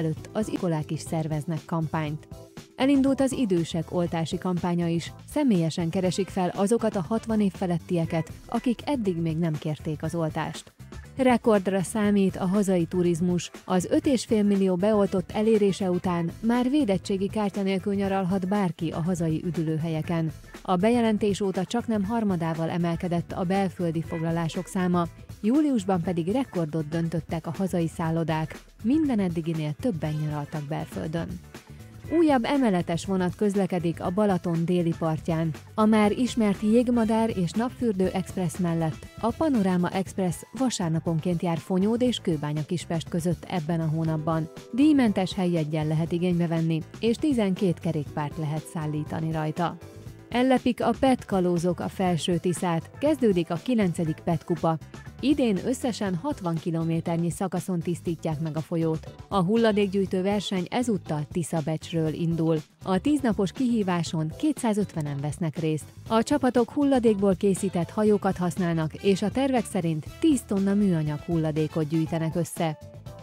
előtt az iskolák is szerveznek kampányt. Elindult az idősek oltási kampánya is. Személyesen keresik fel azokat a 60 év felettieket, akik eddig még nem kérték az oltást. Rekordra számít a hazai turizmus. Az 5,5 millió beoltott elérése után már védettségi kártya nélkül nyaralhat bárki a hazai üdülőhelyeken. A bejelentés óta csak nem harmadával emelkedett a belföldi foglalások száma, júliusban pedig rekordot döntöttek a hazai szállodák. Minden eddiginél többen nyaraltak belföldön. Újabb emeletes vonat közlekedik a Balaton déli partján. A már ismert Jégmadár és Napfürdő Express mellett a Panoráma Express vasárnaponként jár Fonyód és Kőbánya Kispest között ebben a hónapban. Díjmentes helyjegyen lehet igénybe venni, és 12 kerékpárt lehet szállítani rajta. Ellepik a PET kalózok a felső Tiszát, kezdődik a 9. PET kupa. Idén összesen 60 kilométernyi szakaszon tisztítják meg a folyót. A hulladékgyűjtő verseny ezúttal Tiszabecsről indul. A tíznapos kihíváson 250-en vesznek részt. A csapatok hulladékból készített hajókat használnak, és a tervek szerint 10 tonna műanyag hulladékot gyűjtenek össze.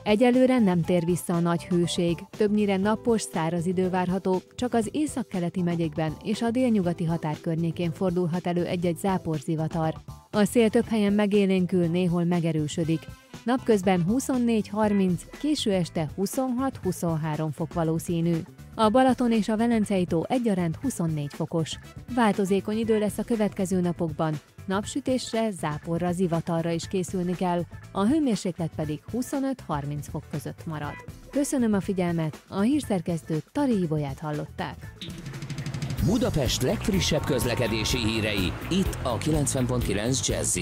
Egyelőre nem tér vissza a nagy hőség, többnyire napos, száraz idő várható, csak az északkeleti megyékben és a délnyugati határ környékén fordulhat elő egy-egy záporzivatar. A szél több helyen megélénkül, néhol megerősödik. Napközben 24-30, késő este 26-23 fok valószínű. A Balaton és a Velencei tó egyaránt 24 fokos. Változékony idő lesz a következő napokban, napsütésre, záporra, zivatarra is készülni kell, a hőmérséklet pedig 25-30 fok között marad. Köszönöm a figyelmet, a hírszerkesztők Tari Ibolyát hallották. Budapest legfrissebb közlekedési hírei, itt a 90.9 jazz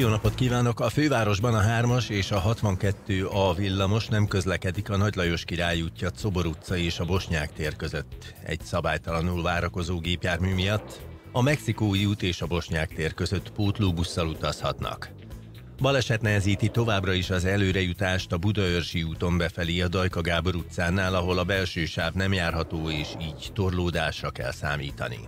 jó napot kívánok! A fővárosban a 3-as és a 62A villamos nem közlekedik a Nagy Lajos király útja, Cobor utca és a Bosnyák tér között. Egy szabálytalanul várakozó gépjármű miatt a Mexikói út és a Bosnyák tér között pótlóbusszal utazhatnak. Baleset nehezíti továbbra is az előrejutást a Budaörsi úton befelé a Dajka Gábor utcánál, ahol a belső sáv nem járható és így torlódásra kell számítani.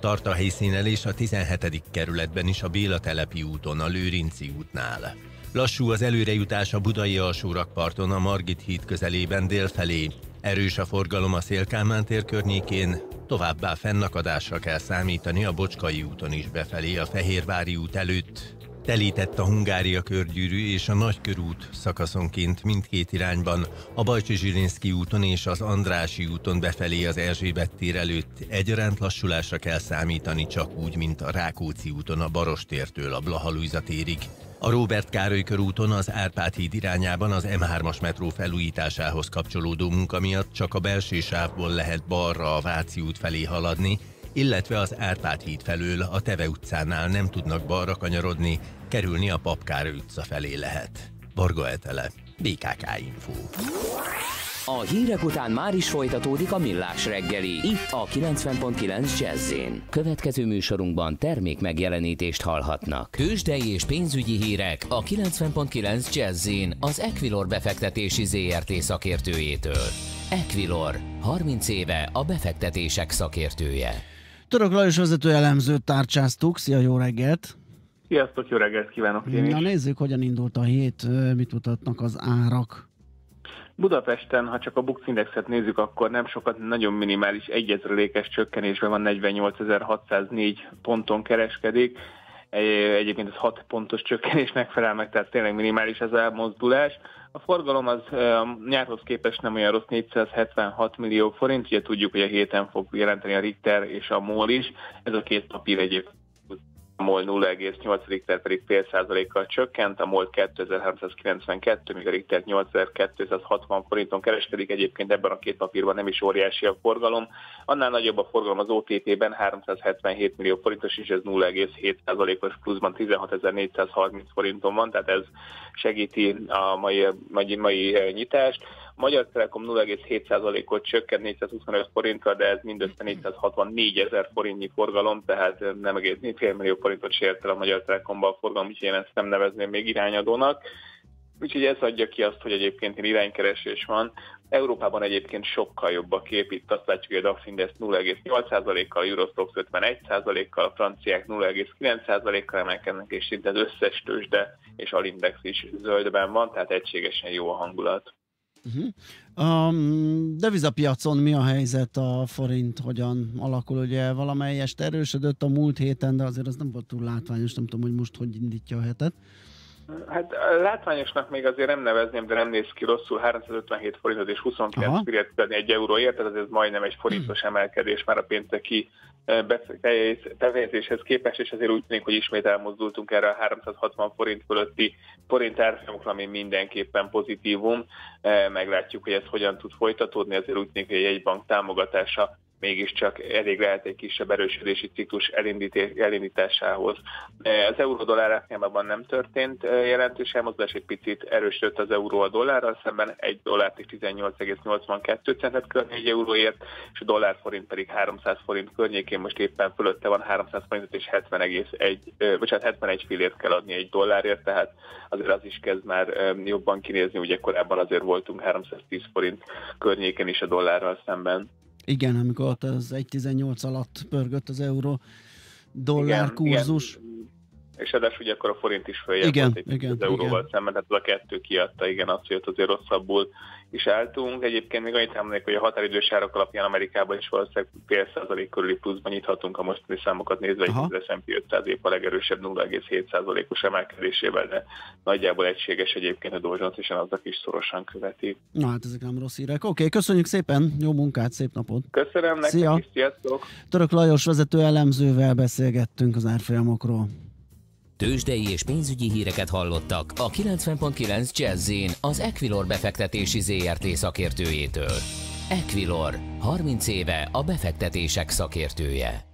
Tart a helyszínelés a 17. kerületben is a Béla telepi úton, a Lőrinci útnál. Lassú az előrejutás a budai alsórakparton a Margit híd közelében délfelé. Erős a forgalom a Szélkámán tér környékén, továbbá fennakadásra kell számítani a Bocskai úton is befelé a Fehérvári út előtt, Telített a Hungária körgyűrű és a Nagykörút szakaszonként mindkét irányban, a Bajcsi Zsilinszki úton és az Andrási úton befelé az Erzsébet tér előtt egyaránt lassulásra kell számítani csak úgy, mint a Rákóczi úton a Barostértől a Blahalújza térig. A Robert Károly körúton az Árpád híd irányában az M3-as metró felújításához kapcsolódó munka miatt csak a belső sávból lehet balra a Váci út felé haladni, illetve az Árpád híd felől a Teve utcánál nem tudnak balra kanyarodni, kerülni a Papkár utca felé lehet. Varga Etele, BKK Info. A hírek után már is folytatódik a millás reggeli, itt a 90.9 jazz Következő műsorunkban termék megjelenítést hallhatnak. Kősdei és pénzügyi hírek a 90.9 jazz az Equilor befektetési ZRT szakértőjétől. Equilor, 30 éve a befektetések szakértője. Török Lajos vezető elemzőt tárcsáztuk. Szia, jó reggelt! Sziasztok, jó reggelt kívánok én is. Na nézzük, hogyan indult a hét, mit mutatnak az árak. Budapesten, ha csak a Bux Indexet nézzük, akkor nem sokat, nagyon minimális, egyezrelékes csökkenésben van 48.604 ponton kereskedik. Egyébként ez 6 pontos csökkenésnek felel meg, tehát tényleg minimális az elmozdulás. A forgalom az nyárhoz képest nem olyan rossz, 476 millió forint, ugye tudjuk, hogy a héten fog jelenteni a Richter és a MOL is, ez a két papír egyébként MOL 0,8 Richter pedig fél százalékkal csökkent, a MOL 2392, míg a Richter 8260 forinton kereskedik, egyébként ebben a két papírban nem is óriási a forgalom. Annál nagyobb a forgalom az OTP-ben 377 millió forintos, és ez 0,7 százalékos pluszban 16430 forinton van, tehát ez segíti a mai, mai, mai nyitást. Magyar Telekom 0,7%-ot csökkent 425 forintra, de ez mindössze 464 ezer forintnyi forgalom, tehát nem egész fél millió forintot sért el a Magyar Telekomban a forgalom, úgyhogy én ezt nem nevezném még irányadónak. Úgyhogy ez adja ki azt, hogy egyébként iránykeresés van. Európában egyébként sokkal jobb a kép, itt azt látjuk, hogy a DAX Index 0,8%-kal, a Eurostox 51%-kal, a franciák 0,9%-kal emelkednek, és szinte az összes tőzsde és alindex is zöldben van, tehát egységesen jó a hangulat. Uh-huh. A devizapiacon mi a helyzet, a forint hogyan alakul? Ugye valamelyest erősödött a múlt héten, de azért az nem volt túl látványos, nem tudom, hogy most hogy indítja a hetet. Hát látványosnak még azért nem nevezném, de nem néz ki rosszul. 357 forintot és 29 fillért egy euróért, tehát ez majdnem egy forintos hmm. emelkedés már a pénteki befejezéshez képest, és azért úgy tűnik, hogy ismét elmozdultunk erre a 360 forint fölötti forint árfolyamokra, ami mindenképpen pozitívum. Meglátjuk, hogy ez hogyan tud folytatódni, azért úgy tűnik, hogy egy bank támogatása mégiscsak elég lehet egy kisebb erősödési ciklus elindításához. Az euró-dollár árfolyamában nem történt jelentős elmozdulás, egy picit erősödött az euró a dollárral szemben, egy dollárt és 18,82 centet kölni egy euróért, és a dollár forint pedig 300 forint környékén, most éppen fölötte van 300 forintot és 70,1, bocsánat, 71 fillért kell adni egy dollárért, tehát azért az is kezd már jobban kinézni, ugye korábban azért voltunk 310 forint környéken is a dollárral szemben. Igen, amikor ott az 1.18 alatt pörgött az euró dollár igen, kurzus. Igen. És ráadásul ugye akkor a forint is följebb igen, volt egy igen, az euróval igen. szemben, tehát az a kettő kiadta, igen, azt, hogy ott azért rosszabbul is álltunk. Egyébként még annyit emlék, hogy a határidős árak alapján Amerikában is valószínűleg fél százalék körüli pluszban nyithatunk a mostani számokat nézve, Aha. az S&P 500 épp a legerősebb 0,7 százalékos emelkedésével, de nagyjából egységes egyébként a Dow Jones és az is szorosan követi. Na hát ezek nem rossz hírek. Oké, okay, köszönjük szépen, jó munkát, szép napot! Köszönöm nektek Szia. is! Török Lajos vezető elemzővel beszélgettünk az árfolyamokról. Tőzsdei és pénzügyi híreket hallottak a 90.9 jazz az Equilor befektetési ZRT szakértőjétől. Equilor, 30 éve a befektetések szakértője.